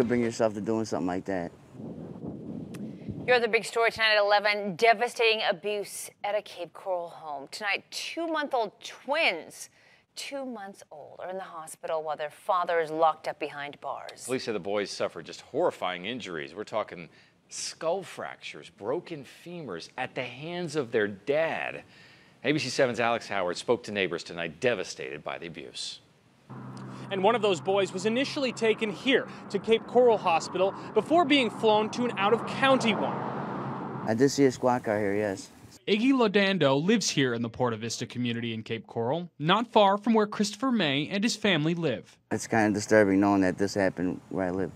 could bring yourself to doing something like that? Your other big story tonight at 11 devastating abuse at a Cape Coral home. Tonight, two month old twins, two months old, are in the hospital while their father is locked up behind bars. Police say the boys suffered just horrifying injuries. We're talking skull fractures, broken femurs at the hands of their dad. ABC 7's Alex Howard spoke to neighbors tonight, devastated by the abuse. And one of those boys was initially taken here to Cape Coral Hospital before being flown to an out of county one. I did see a squad car here, yes. Iggy Lodando lives here in the Porta Vista community in Cape Coral, not far from where Christopher May and his family live. It's kind of disturbing knowing that this happened where I live.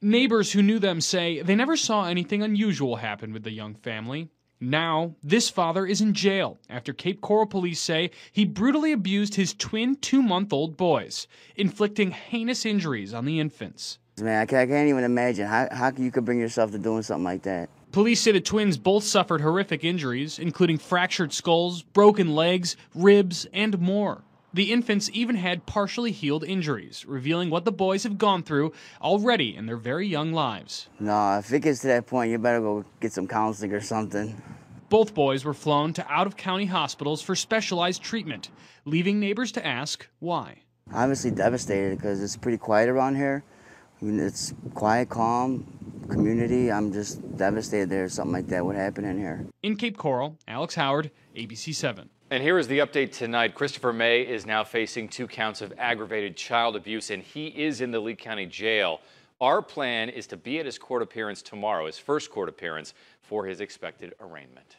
Neighbors who knew them say they never saw anything unusual happen with the young family. Now, this father is in jail after Cape Coral police say he brutally abused his twin two month old boys, inflicting heinous injuries on the infants. Man, I can't, even imagine how, how you could bring yourself to doing something like that. Police say the twins both suffered horrific injuries, including fractured skulls, broken legs, ribs, and more. The infants even had partially healed injuries, revealing what the boys have gone through already in their very young lives. No, if it gets to that point, you better go get some counseling or something. Both boys were flown to out of county hospitals for specialized treatment, leaving neighbors to ask why. Obviously devastated because it's pretty quiet around here. I mean, it's quiet, calm community. I'm just devastated there something like that would happen in here. In Cape Coral, Alex Howard, ABC 7. And here is the update tonight. Christopher May is now facing two counts of aggravated child abuse, and he is in the Lee County Jail. Our plan is to be at his court appearance tomorrow, his first court appearance for his expected arraignment.